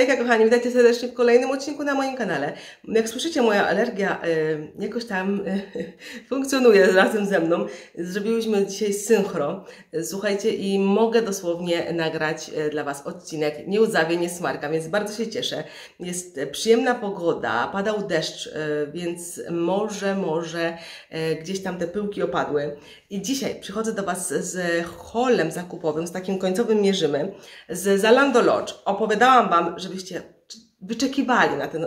Hejka kochani, witajcie serdecznie w kolejnym odcinku na moim kanale. Jak słyszycie, moja alergia y, jakoś tam y, funkcjonuje razem ze mną. Zrobiłyśmy dzisiaj synchro, słuchajcie, i mogę dosłownie nagrać y, dla Was odcinek Nie łzawie, nie smarka, więc bardzo się cieszę. Jest przyjemna pogoda, padał deszcz, y, więc może, może y, gdzieś tam te pyłki opadły. I dzisiaj przychodzę do Was z holem zakupowym, z takim końcowym mierzymy, z Zalando Lodge. Opowiadałam Wam, żebyście wyczekiwali na ten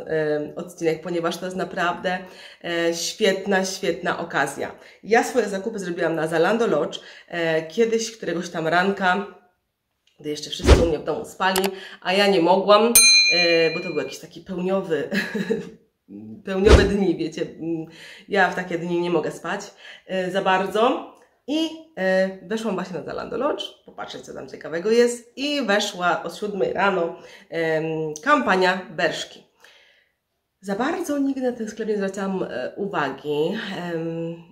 odcinek, ponieważ to jest naprawdę e, świetna, świetna okazja. Ja swoje zakupy zrobiłam na Zalando Lodge e, kiedyś, któregoś tam ranka, gdy jeszcze wszyscy u mnie w domu spali, a ja nie mogłam, e, bo to był jakiś taki pełniowy pełniowe dni, wiecie, ja w takie dni nie mogę spać za bardzo. I e, weszłam właśnie na Zalando Lodge, popatrzeć co tam ciekawego jest i weszła o 7 rano kampania Berszki. Za bardzo nigdy na ten sklep nie zwracałam e, uwagi,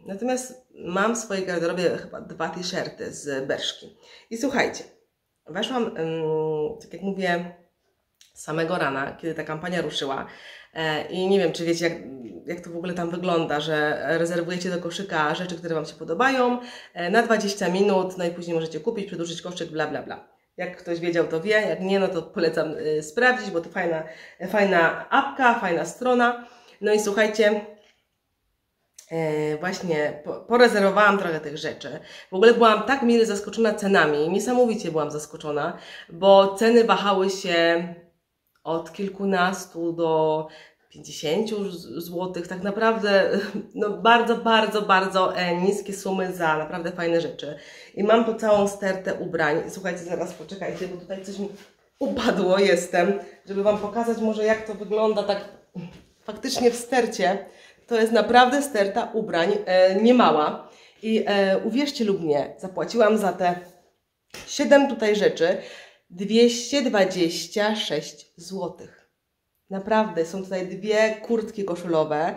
natomiast mam w swojej garderobie chyba dwa t-shirty z Berszki. I słuchajcie, weszłam, tak jak mówię, samego rana, kiedy ta kampania ruszyła, I nie wiem, czy wiecie, jak, jak to w ogóle tam wygląda, że rezerwujecie do koszyka rzeczy, które Wam się podobają e, na 20 minut, no i później możecie kupić, przedłużyć koszyk, bla, bla, bla. Jak ktoś wiedział, to wie, jak nie, no to polecam y, sprawdzić, bo to fajna, fajna apka, fajna strona. No i słuchajcie, e, właśnie porezerwowałam trochę tych rzeczy. W ogóle byłam tak mile zaskoczona cenami, niesamowicie byłam zaskoczona, bo ceny wahały się od kilkunastu do 50 zł, tak naprawdę no bardzo, bardzo, bardzo e, niskie sumy za naprawdę fajne rzeczy. I mam tu całą stertę ubrań. Słuchajcie, zaraz poczekajcie, bo tutaj coś mi upadło jestem, żeby Wam pokazać może jak to wygląda tak faktycznie w stercie. To jest naprawdę sterta ubrań, e, niemała. I e, uwierzcie lub nie, zapłaciłam za te 7 tutaj rzeczy 226 zł. Naprawdę, są tutaj dwie kurtki koszulowe,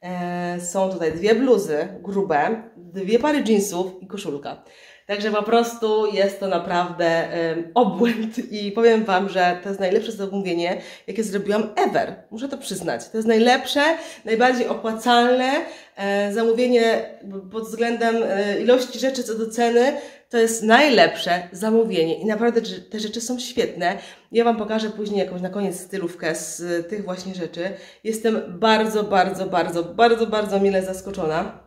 e, są tutaj dwie bluzy grube, dwie pary jeansów i koszulka. Także po prostu jest to naprawdę um, obłęd i powiem Wam, że to jest najlepsze zamówienie, jakie zrobiłam ever. Muszę to przyznać. To jest najlepsze, najbardziej opłacalne e, zamówienie pod względem e, ilości rzeczy co do ceny. To jest najlepsze zamówienie i naprawdę te rzeczy są świetne. Ja Wam pokażę później jakąś na koniec stylówkę z tych właśnie rzeczy. Jestem bardzo, bardzo, bardzo, bardzo, bardzo mile zaskoczona.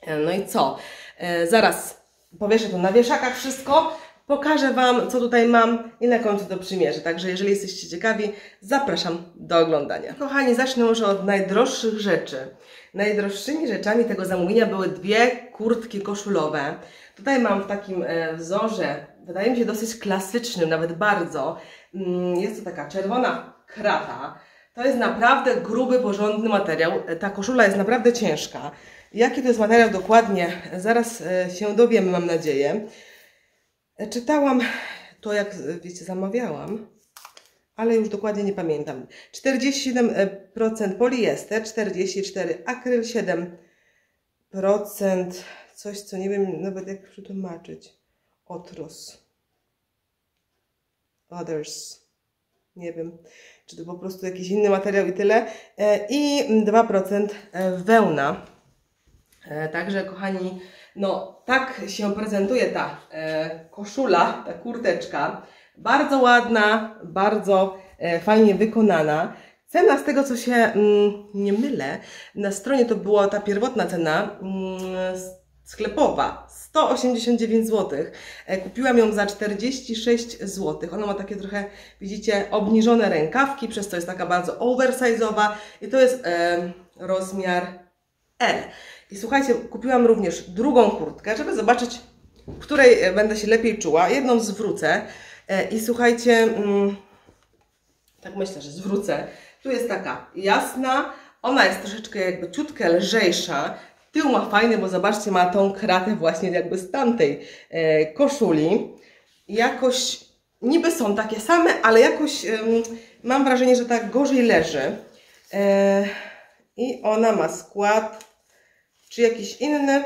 E, no i co? E, zaraz powieszę to na wieszakach wszystko, pokażę Wam, co tutaj mam i na końcu to przymierzę. Także jeżeli jesteście ciekawi, zapraszam do oglądania. Kochani, zacznę może od najdroższych rzeczy. Najdroższymi rzeczami tego zamówienia były dwie kurtki koszulowe. Tutaj mam w takim e, wzorze, wydaje mi się dosyć klasycznym, nawet bardzo. Mm, jest to taka czerwona krata. To jest naprawdę gruby, porządny materiał. E, ta koszula jest naprawdę ciężka. Jaki to jest materiał dokładnie, zaraz e, się dowiemy, mam nadzieję. Czytałam to, jak wiecie, zamawiałam, ale już dokładnie nie pamiętam. 47% poliester, 44% akryl, 7% coś, co nie wiem nawet jak przetłumaczyć. Otros. Others. Nie wiem, czy to po prostu jakiś inny materiał i tyle. E, I 2% wełna. E, także kochani, no tak się prezentuje ta e, koszula, ta kurteczka. Bardzo ładna, bardzo e, fajnie wykonana. Cena z tego co się mm, nie mylę, na stronie to była ta pierwotna cena mm, sklepowa 189 zł. Kupiłam ją za 46 zł. Ona ma takie trochę, widzicie, obniżone rękawki, przez to jest taka bardzo oversize'owa i to jest e, rozmiar L. I słuchajcie, kupiłam również drugą kurtkę, żeby zobaczyć, w której e, będę się lepiej czuła. Jedną zwrócę. E, I słuchajcie, mm, tak myślę, że zwrócę. Tu jest taka jasna, ona jest troszeczkę jakby ciutkę lżejsza. Tył ma fajny, bo zobaczcie, ma tą kratę właśnie jakby z tamtej e, koszuli. Jakoś, niby są takie same, ale jakoś mam wrażenie, że tak gorzej leży. I ona ma skład czy jakiś inny?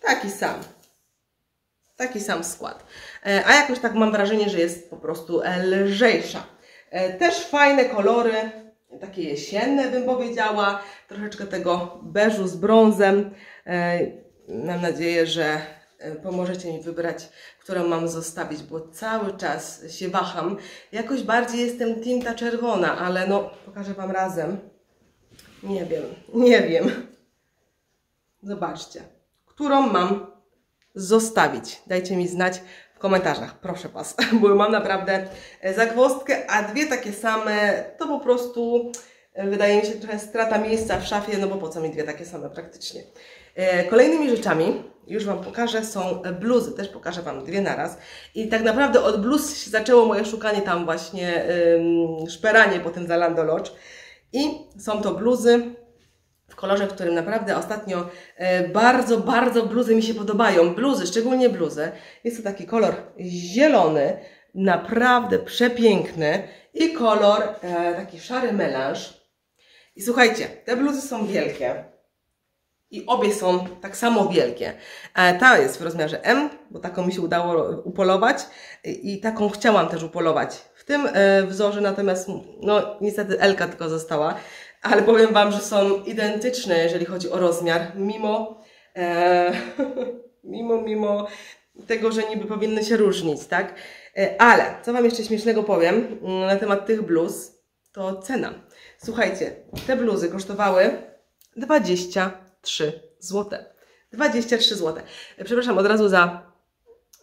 Taki sam. Taki sam skład. E, a jakoś tak mam wrażenie, że jest po prostu e, lżejsza. E, też fajne kolory, takie jesienne bym powiedziała, troszeczkę tego beżu z brązem. Mam nadzieję, że pomożecie mi wybrać, którą mam zostawić, bo cały czas się waham. Jakoś bardziej jestem team ta czerwona, ale no, pokażę Wam razem. Nie wiem, nie wiem. Zobaczcie, którą mam zostawić. Dajcie mi znać w komentarzach, proszę Was, bo mam naprawdę zagwozdkę, a dwie takie same to po prostu e, wydaje mi się trochę strata miejsca w szafie, no bo po co mi dwie takie same praktycznie. E, kolejnymi rzeczami, już Wam pokażę, są bluzy, też pokażę Wam dwie naraz. I tak naprawdę od bluz się zaczęło moje szukanie tam właśnie, szperanie po tym Zalando Lodge. I są to bluzy w kolorze, w którym naprawdę ostatnio e, bardzo, bardzo bluzy mi się podobają. Bluzy, szczególnie bluzy. Jest to taki kolor zielony, naprawdę przepiękny i kolor e, taki szary melanż. I słuchajcie, te bluzy są wielkie. I obie są tak samo wielkie. E, ta jest w rozmiarze M, bo taką mi się udało upolować i taką chciałam też upolować. W tym wzorze natomiast, no niestety Elka tylko została ale powiem Wam, że są identyczne, jeżeli chodzi o rozmiar, mimo, e, mimo, mimo tego, że niby powinny się różnić, tak? E, ale, co Wam jeszcze śmiesznego powiem mm, na temat tych bluz, to cena. Słuchajcie, te bluzy kosztowały 23 zł. 23 zł. Przepraszam od razu za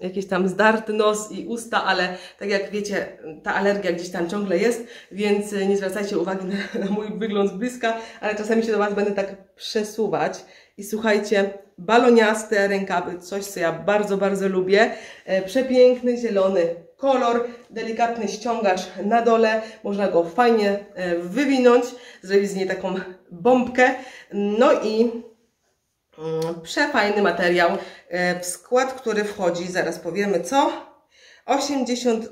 jakiś tam zdarty nos i usta, ale tak jak wiecie, ta alergia gdzieś tam ciągle jest, więc nie zwracajcie uwagi na, na mój wygląd z bliska, ale czasami się do Was będę tak przesuwać. I słuchajcie, baloniaste rękawy, coś co ja bardzo, bardzo lubię. E, przepiękny, zielony kolor, delikatny ściągacz na dole, można go fajnie e, wywinąć, zrobić z niej taką bombkę. No i przefajny materiał. E, w skład, który wchodzi, zaraz powiemy co. 86%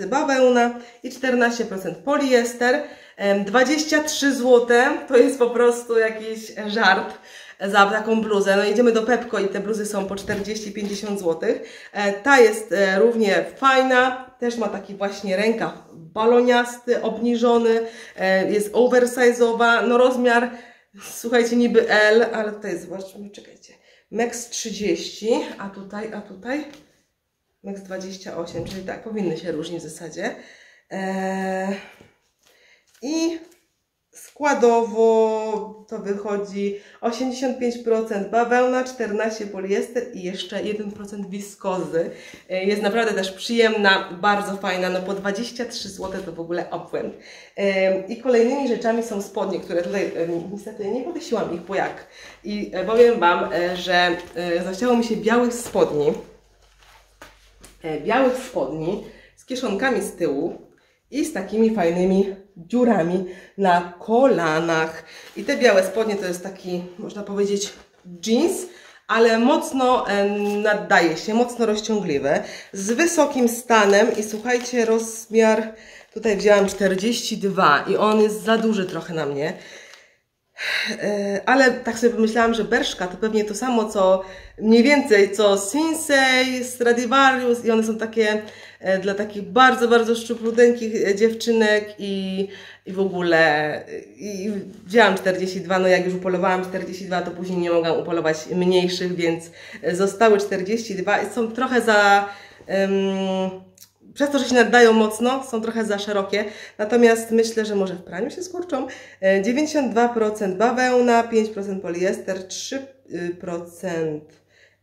e, bawełna i 14% poliester. 23 zł to jest po prostu jakiś żart za taką bluzę. No idziemy do Pepko i te bluzy są po 40-50 zł. E, ta jest równie fajna, też ma taki właśnie rękaw baloniasty, obniżony, jest oversize'owa, no rozmiar Słuchajcie, niby L, ale tutaj zobaczmy, czekajcie. Max 30, a tutaj, a tutaj Max 28, czyli tak, powinny się różnić w zasadzie. Eee, I Składowo to wychodzi 85% bawełna, 14% poliester i jeszcze 1% wiskozy. E, jest naprawdę też przyjemna, bardzo fajna, no po 23 zł to w ogóle obłęd. E, I kolejnymi rzeczami są spodnie, które tutaj e, niestety nie powiesiłam ich po jak. I powiem Wam, że zachciało mi się białych spodni, białych spodni z kieszonkami z tyłu, i z takimi fajnymi dziurami na kolanach. I te białe spodnie to jest taki, można powiedzieć, jeans, ale mocno nadaje się, mocno rozciągliwy, z wysokim stanem i słuchajcie, rozmiar, tutaj wzięłam 42 i on jest za duży trochę na mnie. E, ale tak sobie pomyślałam, że Berszka to pewnie to samo, co mniej więcej, co Sinsei, Stradivarius i one są takie e, dla takich bardzo, bardzo szczupludeńkich e, dziewczynek i, i w ogóle i wzięłam 42, no jak już upolowałam 42, to później nie mogłam upolować mniejszych, więc zostały 42 i są trochę za... Um, przez to, że się nadają mocno, są trochę za szerokie, natomiast myślę, że może w praniu się skurczą. 92% bawełna, 5% poliester, 3%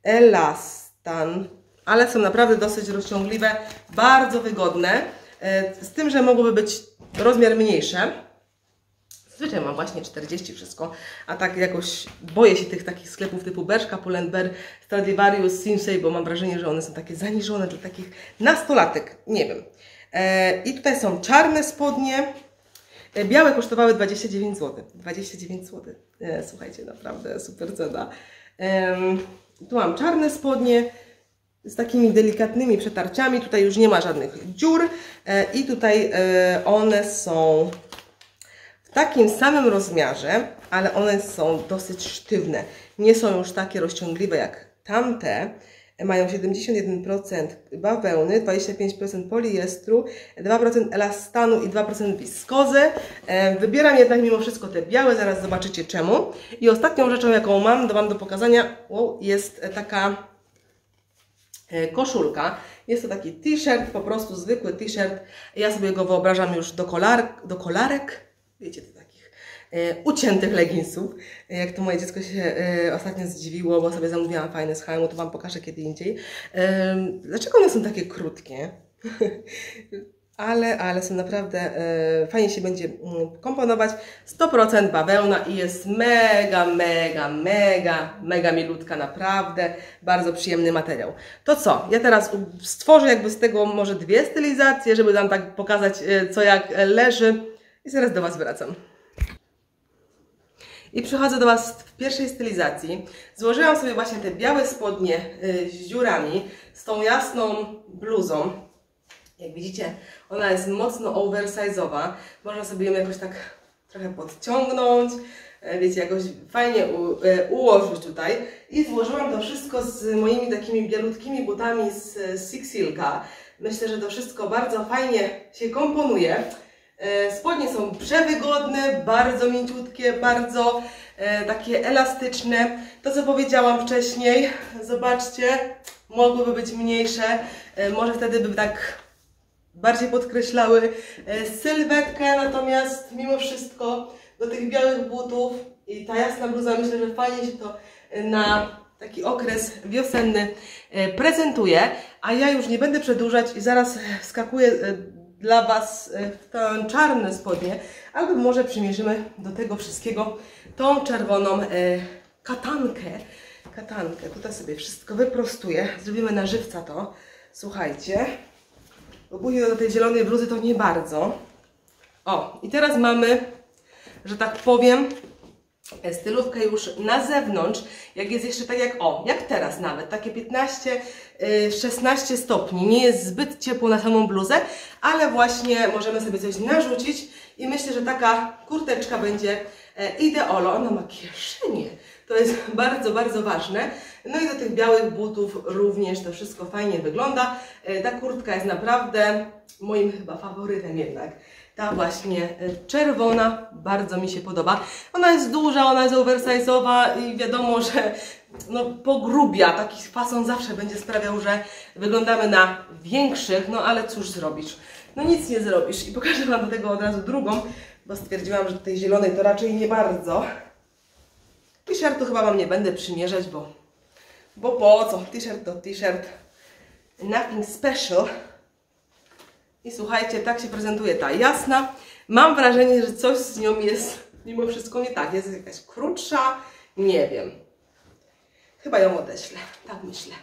elastan, ale są naprawdę dosyć rozciągliwe, bardzo wygodne, e, z tym, że mogłyby być rozmiar mniejsze. Zazwyczaj mam właśnie 40 wszystko, a tak jakoś boję się tych takich sklepów typu Bershka, Pull&Bear, Stradivarius, Sinsei, bo mam wrażenie, że one są takie zaniżone dla takich nastolatek. Nie wiem. E, I tutaj są czarne spodnie. E, białe kosztowały 29 zł. 29 zł. Słuchajcie, naprawdę super cena. Tu mam czarne spodnie z takimi delikatnymi przetarciami. Tutaj już nie ma żadnych dziur. E, I tutaj e, one są takim samym rozmiarze, ale one są dosyć sztywne. Nie są już takie rozciągliwe jak tamte. mają 71% bawełny, 25% poliestru, 2% elastanu i 2% wiskozy. E, wybieram jednak mimo wszystko te białe, zaraz zobaczycie czemu. I ostatnią rzeczą, jaką mam do Wam do pokazania, jest taka koszulka. Jest to taki t-shirt, po prostu zwykły t-shirt. Ja sobie go wyobrażam już do, kolar, do kolarek. Wiecie, to takich e, uciętych leginsów. Jak to moje dziecko się e, ostatnio zdziwiło, bo sobie zamówiłam fajne z H&M, to Wam pokażę kiedy indziej. E, dlaczego one są takie krótkie? ale, ale są naprawdę, e, fajnie się będzie mm, komponować. 100% bawełna i jest mega, mega, mega, mega milutka, naprawdę. Bardzo przyjemny materiał. To co? Ja teraz stworzę jakby z tego może dwie stylizacje, żeby Wam tak pokazać, e, co jak leży. I zaraz do Was wracam. I przychodzę do Was w pierwszej stylizacji. Złożyłam sobie właśnie te białe spodnie y, z dziurami, z tą jasną bluzą. Jak widzicie, ona jest mocno oversize'owa. Można sobie ją jakoś tak trochę podciągnąć, e, wiecie, jakoś fajnie u, e, ułożyć tutaj. I złożyłam to wszystko z moimi takimi bielutkimi butami z e, Six Silka. Myślę, że to wszystko bardzo fajnie się komponuje. E, Spodnie są przewygodne, bardzo mięciutkie, bardzo e, takie elastyczne. To, co powiedziałam wcześniej, zobaczcie, mogłyby być mniejsze. E, może wtedy by tak bardziej podkreślały e, sylwetkę, natomiast mimo wszystko do tych białych butów i ta jasna bluza myślę, że fajnie się to e, na taki okres wiosenny e, prezentuje, a ja już nie będę przedłużać i zaraz wskakuję dla Was w te czarne spodnie, albo może przymierzymy do tego wszystkiego tą czerwoną katankę. Katankę, tutaj sobie wszystko wyprostuję, zrobimy na żywca to. Słuchajcie, bo później do tej zielonej bluzy to nie bardzo. O, i teraz mamy, że tak powiem, stylówkę już na zewnątrz, jak jest jeszcze tak jak, o, jak teraz nawet, takie 15, y, 16 stopni, nie jest zbyt ciepło na samą bluzę, ale właśnie możemy sobie coś narzucić i myślę, że taka kurteczka będzie e, ideolo, ona ma kieszenie, to jest bardzo, bardzo ważne. No i do tych białych butów również to wszystko fajnie wygląda. E, Ta kurtka jest naprawdę moim chyba faworytem jednak. Ta właśnie e, czerwona bardzo mi się podoba. Ona jest duża, ona jest oversize'owa i wiadomo, że no, pogrubia. Taki fason zawsze będzie sprawiał, że wyglądamy na większych, no ale cóż zrobisz? No nic nie zrobisz. I pokażę Wam do tego od razu drugą, bo stwierdziłam, że tej zielonej to raczej nie bardzo. T-shirtu chyba Wam nie będę przymierzać, bo, bo po co? T-shirt to t-shirt. Nothing special. I słuchajcie, tak się prezentuje ta jasna. Mam wrażenie, że coś z nią jest mimo wszystko nie tak. Jest jakaś krótsza, nie wiem. Chyba ją odeślę, tak myślę.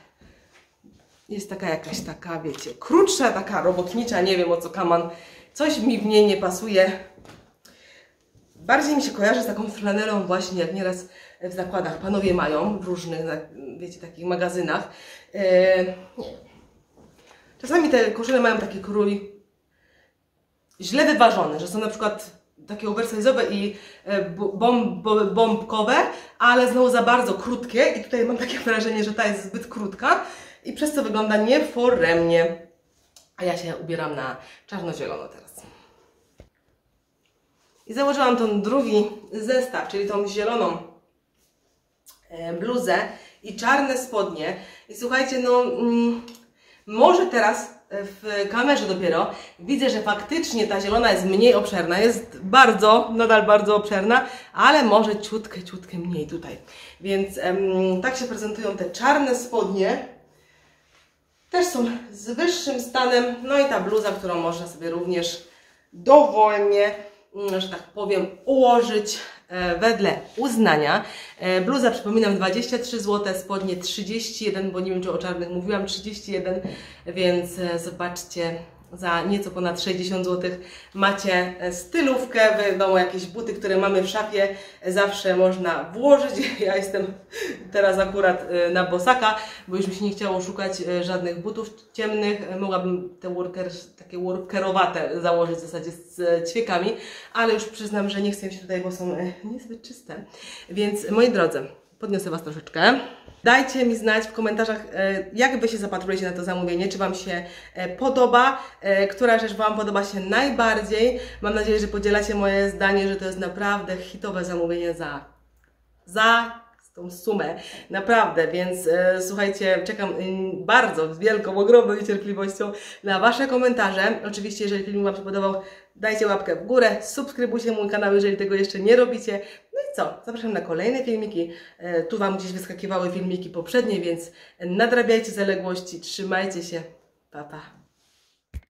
Jest taka jakaś taka, wiecie, krótsza, taka robotnicza, nie wiem o co kaman. Coś mi w niej nie pasuje. Bardziej mi się kojarzy z taką flanelą właśnie, jak nieraz w zakładach panowie mają, w różnych, wiecie, takich magazynach. Nie. Czasami te koszule mają taki krój źle wyważony, że są na przykład takie oversize'owe i e, bomb, bomb, bombkowe, ale znowu za bardzo krótkie i tutaj mam takie wrażenie, że ta jest zbyt krótka i przez co wygląda nieforemnie. A ja się ubieram na czarno-zielono teraz. I założyłam ten drugi zestaw, czyli tą zieloną e, bluzę i czarne spodnie. I słuchajcie, no mm, może teraz w kamerze dopiero widzę, że faktycznie ta zielona jest mniej obszerna, jest bardzo, nadal bardzo obszerna, ale może ciutkę, ciutkę mniej tutaj. Więc tak się prezentują te czarne spodnie. Też są z wyższym stanem, no i ta bluza, którą można sobie również dowolnie, mm, że tak powiem, ułożyć e, wedle uznania. E, Bluza, przypominam, 23 zł, spodnie 31, bo nie wiem, czy o czarnych mówiłam, 31, więc e, zobaczcie, za nieco ponad 60 zł macie e, stylówkę, wiadomo, jakieś buty, które mamy w szafie, zawsze można włożyć. Ja jestem teraz akurat e, na bosaka, bo już mi się nie chciało szukać e, żadnych butów ciemnych. Mogłabym te worker, takie workerowate założyć w zasadzie z ćwiekami, ale już przyznam, że nie chcę się tutaj, bo są niezbyt czyste. Więc moi drodzy, podniosę Was troszeczkę. Dajcie mi znać w komentarzach, e, jak Wy się zapatrujecie na to zamówienie, czy Wam się e, podoba, e, która rzecz Wam podoba się najbardziej. Mam nadzieję, że podzielacie moje zdanie, że to jest naprawdę hitowe zamówienie za, za tą sumę. Naprawdę, więc e, słuchajcie, czekam y, bardzo z wielką, ogromną niecierpliwością na Wasze komentarze. Oczywiście, jeżeli film Wam się podobał, dajcie łapkę w górę, subskrybujcie mój kanał, jeżeli tego jeszcze nie robicie. No i co? Zapraszam na kolejne filmiki. E, tu Wam gdzieś wyskakiwały filmiki poprzednie, więc nadrabiajcie zaległości, trzymajcie się. Pa, pa.